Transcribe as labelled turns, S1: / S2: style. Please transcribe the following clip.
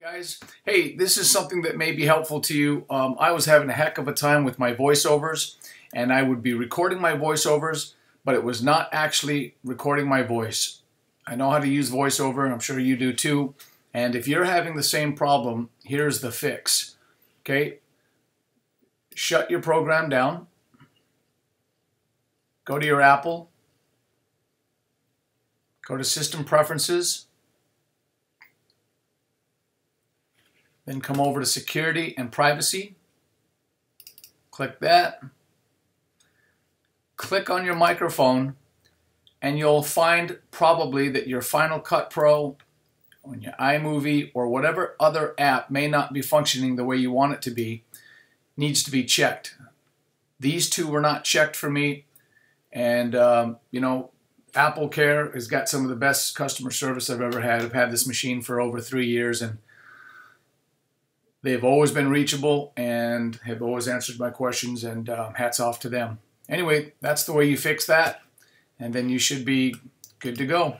S1: Guys, hey, this is something that may be helpful to you. Um, I was having a heck of a time with my voiceovers, and I would be recording my voiceovers, but it was not actually recording my voice. I know how to use voiceover, I'm sure you do too. And if you're having the same problem, here's the fix. Okay? Shut your program down. Go to your Apple. Go to System Preferences Then come over to Security and Privacy. Click that. Click on your microphone and you'll find probably that your Final Cut Pro on your iMovie or whatever other app may not be functioning the way you want it to be needs to be checked. These two were not checked for me and um, you know Apple Care has got some of the best customer service I've ever had. I've had this machine for over three years and They've always been reachable and have always answered my questions, and um, hats off to them. Anyway, that's the way you fix that, and then you should be good to go.